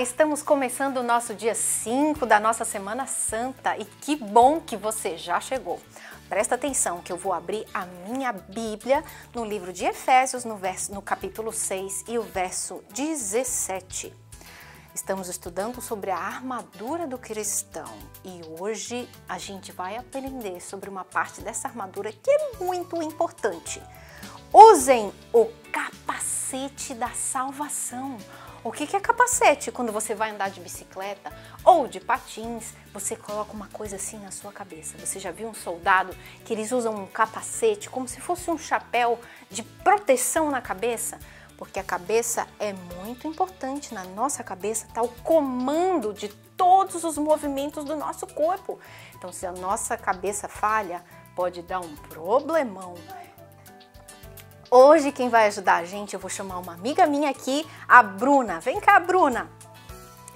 Estamos começando o nosso dia 5 da nossa Semana Santa e que bom que você já chegou. Presta atenção que eu vou abrir a minha Bíblia no livro de Efésios, no, verso, no capítulo 6 e o verso 17. Estamos estudando sobre a armadura do cristão e hoje a gente vai aprender sobre uma parte dessa armadura que é muito importante. Usem o capacete da salvação. O que é capacete? Quando você vai andar de bicicleta ou de patins, você coloca uma coisa assim na sua cabeça. Você já viu um soldado que eles usam um capacete como se fosse um chapéu de proteção na cabeça? Porque a cabeça é muito importante. Na nossa cabeça está o comando de todos os movimentos do nosso corpo. Então, se a nossa cabeça falha, pode dar um problemão. Hoje quem vai ajudar a gente, eu vou chamar uma amiga minha aqui, a Bruna. Vem cá, Bruna.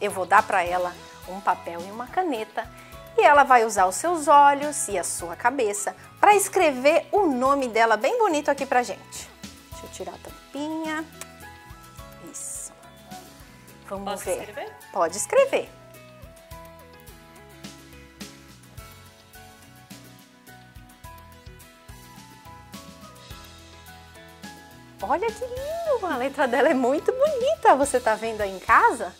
Eu vou dar para ela um papel e uma caneta e ela vai usar os seus olhos e a sua cabeça para escrever o nome dela bem bonito aqui pra gente. Deixa eu tirar a tampinha. Isso. Vamos Posso ver. escrever? Pode escrever. Olha que lindo! A letra dela é muito bonita. Você tá vendo aí em casa?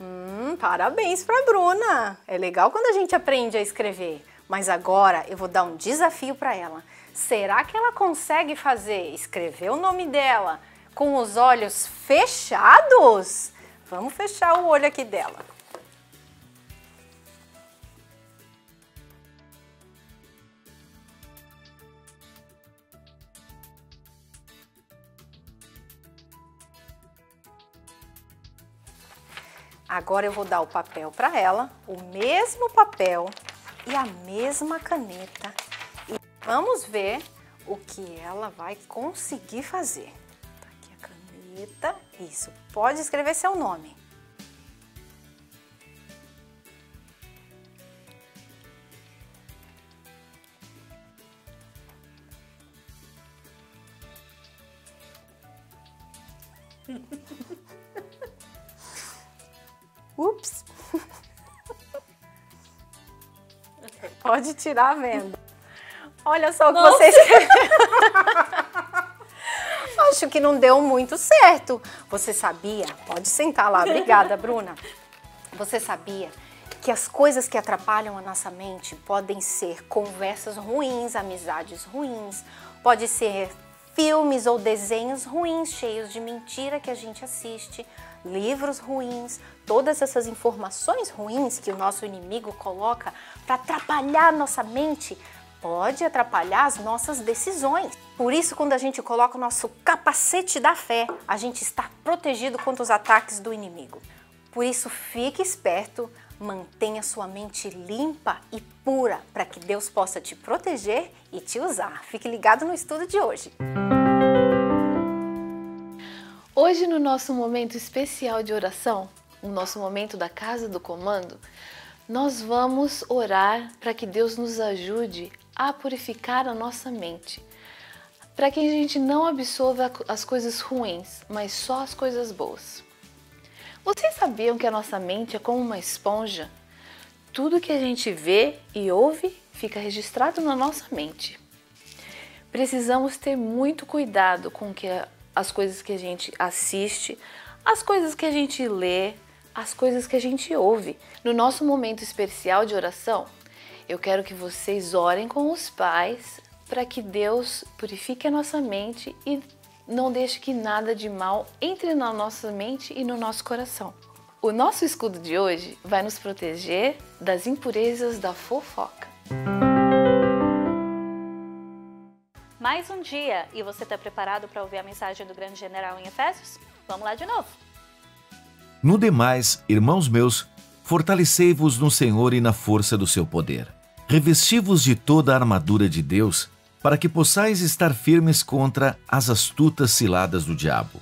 Hum, parabéns para Bruna. É legal quando a gente aprende a escrever. Mas agora eu vou dar um desafio para ela. Será que ela consegue fazer escrever o nome dela com os olhos fechados? Vamos fechar o olho aqui dela. Agora eu vou dar o papel para ela, o mesmo papel e a mesma caneta. E vamos ver o que ela vai conseguir fazer. Tá aqui a caneta. Isso, pode escrever seu nome. Pode tirar a venda. Olha só o que Nossa. você escreveu. Acho que não deu muito certo. Você sabia? Pode sentar lá. Obrigada, Bruna. Você sabia que as coisas que atrapalham a nossa mente podem ser conversas ruins, amizades ruins, pode ser filmes ou desenhos ruins, cheios de mentira que a gente assiste, livros ruins, todas essas informações ruins que o nosso inimigo coloca para atrapalhar nossa mente, pode atrapalhar as nossas decisões. Por isso, quando a gente coloca o nosso capacete da fé, a gente está protegido contra os ataques do inimigo. Por isso, fique esperto, mantenha sua mente limpa e pura para que Deus possa te proteger e te usar. Fique ligado no estudo de hoje. Hoje, no nosso momento especial de oração, o nosso momento da Casa do Comando, nós vamos orar para que Deus nos ajude a purificar a nossa mente, para que a gente não absorva as coisas ruins, mas só as coisas boas. Vocês sabiam que a nossa mente é como uma esponja? Tudo que a gente vê e ouve fica registrado na nossa mente. Precisamos ter muito cuidado com que as coisas que a gente assiste, as coisas que a gente lê, as coisas que a gente ouve. No nosso momento especial de oração, eu quero que vocês orem com os pais para que Deus purifique a nossa mente e não deixe que nada de mal entre na nossa mente e no nosso coração. O nosso escudo de hoje vai nos proteger das impurezas da fofoca. Mais um dia e você está preparado para ouvir a mensagem do grande general em Efésios? Vamos lá de novo. No demais, irmãos meus, fortalecei-vos no Senhor e na força do seu poder. Revesti-vos de toda a armadura de Deus, para que possais estar firmes contra as astutas ciladas do diabo.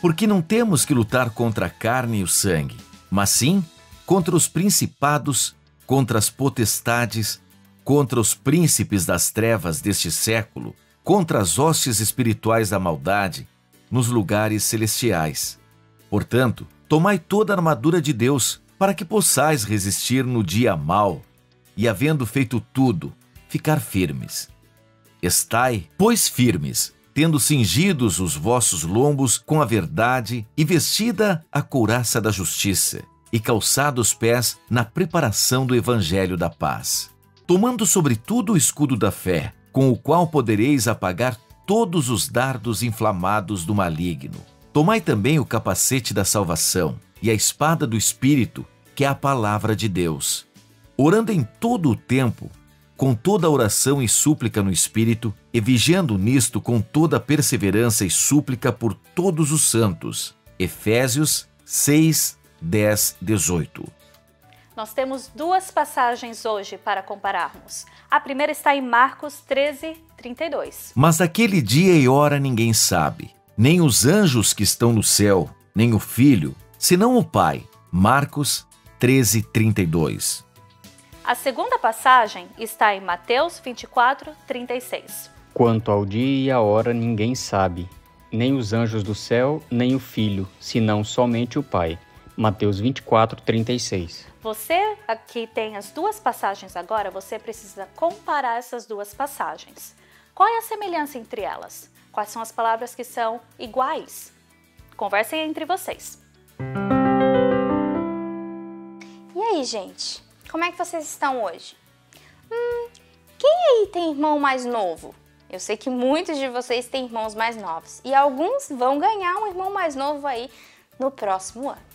Porque não temos que lutar contra a carne e o sangue, mas sim contra os principados, contra as potestades, contra os príncipes das trevas deste século, contra as hostes espirituais da maldade nos lugares celestiais. Portanto, Tomai toda a armadura de Deus, para que possais resistir no dia mau, e havendo feito tudo, ficar firmes. Estai, pois, firmes, tendo cingidos os vossos lombos com a verdade e vestida a couraça da justiça, e calçados os pés na preparação do evangelho da paz. Tomando sobretudo o escudo da fé, com o qual podereis apagar todos os dardos inflamados do maligno. Tomai também o capacete da salvação e a espada do Espírito, que é a palavra de Deus. Orando em todo o tempo, com toda oração e súplica no Espírito, e vigiando nisto com toda perseverança e súplica por todos os santos. Efésios 6, 10, 18. Nós temos duas passagens hoje para compararmos. A primeira está em Marcos 13, 32. Mas daquele dia e hora ninguém sabe, nem os anjos que estão no céu, nem o Filho, senão o Pai. Marcos 13, 32. A segunda passagem está em Mateus 24, 36. Quanto ao dia e a hora ninguém sabe, nem os anjos do céu, nem o Filho, senão somente o Pai. Mateus 24, 36. Você aqui tem as duas passagens agora, você precisa comparar essas duas passagens. Qual é a semelhança entre elas? Quais são as palavras que são iguais? Conversem entre vocês. E aí, gente? Como é que vocês estão hoje? Hum, quem aí tem irmão mais novo? Eu sei que muitos de vocês têm irmãos mais novos e alguns vão ganhar um irmão mais novo aí no próximo ano.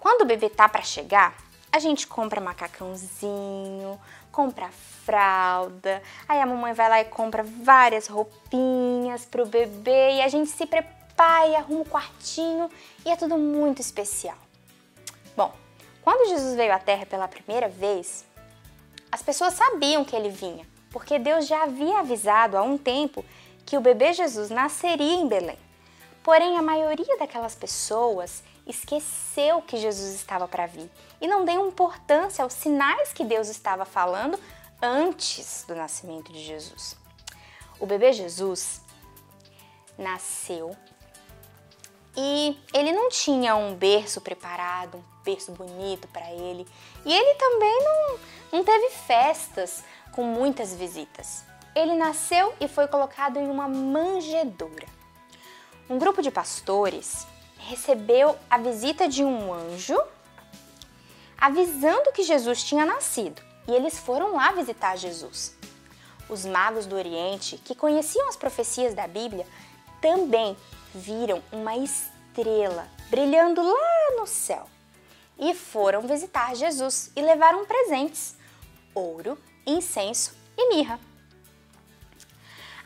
Quando o bebê tá para chegar, a gente compra macacãozinho, compra fralda, aí a mamãe vai lá e compra várias roupinhas pro bebê e a gente se prepara e arruma o quartinho e é tudo muito especial. Bom, quando Jesus veio à Terra pela primeira vez, as pessoas sabiam que ele vinha, porque Deus já havia avisado há um tempo que o bebê Jesus nasceria em Belém. Porém, a maioria daquelas pessoas esqueceu que Jesus estava para vir e não deu importância aos sinais que Deus estava falando antes do nascimento de Jesus. O bebê Jesus nasceu e ele não tinha um berço preparado, um berço bonito para ele. E ele também não, não teve festas com muitas visitas. Ele nasceu e foi colocado em uma manjedoura. Um grupo de pastores recebeu a visita de um anjo avisando que Jesus tinha nascido e eles foram lá visitar Jesus. Os magos do Oriente, que conheciam as profecias da Bíblia, também viram uma estrela brilhando lá no céu e foram visitar Jesus e levaram presentes: ouro, incenso e mirra.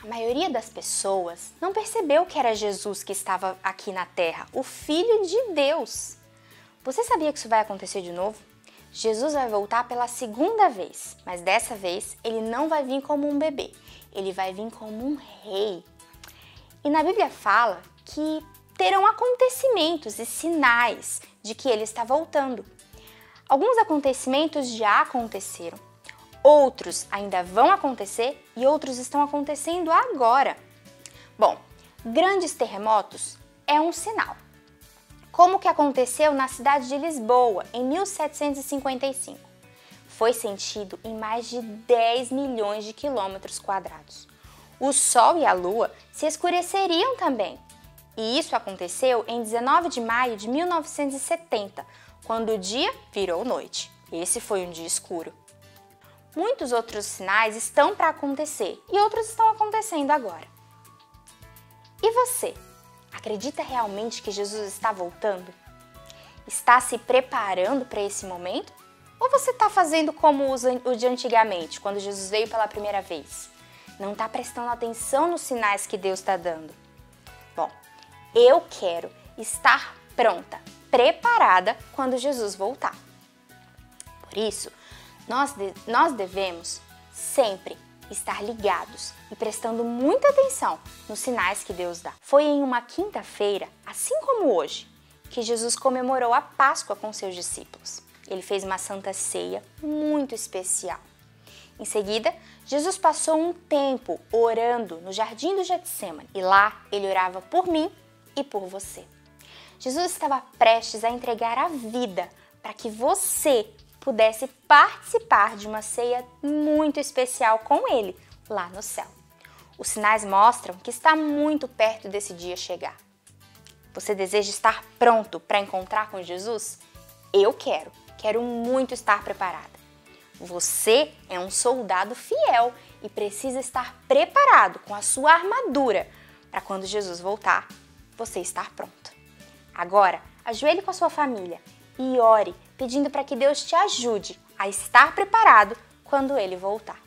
A maioria das pessoas não percebeu que era Jesus que estava aqui na terra, o Filho de Deus. Você sabia que isso vai acontecer de novo? Jesus vai voltar pela segunda vez, mas dessa vez ele não vai vir como um bebê, ele vai vir como um rei. E na Bíblia fala que terão acontecimentos e sinais de que ele está voltando. Alguns acontecimentos já aconteceram, outros ainda vão acontecer e outros estão acontecendo agora. Bom, grandes terremotos é um sinal. Como que aconteceu na cidade de Lisboa em 1755? Foi sentido em mais de 10 milhões de quilômetros quadrados. O Sol e a Lua se escureceriam também e isso aconteceu em 19 de maio de 1970, quando o dia virou noite. Esse foi um dia escuro. Muitos outros sinais estão para acontecer e outros estão acontecendo agora. E você? Acredita realmente que Jesus está voltando? Está se preparando para esse momento? Ou você está fazendo como o de antigamente, quando Jesus veio pela primeira vez? Não está prestando atenção nos sinais que Deus está dando? Bom, eu quero estar pronta, preparada quando Jesus voltar. Por isso, nós, de, nós devemos sempre estar ligados e prestando muita atenção nos sinais que Deus dá. Foi em uma quinta-feira, assim como hoje, que Jesus comemorou a Páscoa com seus discípulos. Ele fez uma santa ceia muito especial. Em seguida, Jesus passou um tempo orando no jardim do Getsemane e lá ele orava por mim e por você. Jesus estava prestes a entregar a vida para que você pudesse participar de uma ceia muito especial com ele lá no céu. Os sinais mostram que está muito perto desse dia chegar. Você deseja estar pronto para encontrar com Jesus? Eu quero, quero muito estar preparada. Você é um soldado fiel e precisa estar preparado com a sua armadura para quando Jesus voltar, você estar pronto. Agora, ajoelhe com a sua família e ore, pedindo para que Deus te ajude a estar preparado quando ele voltar.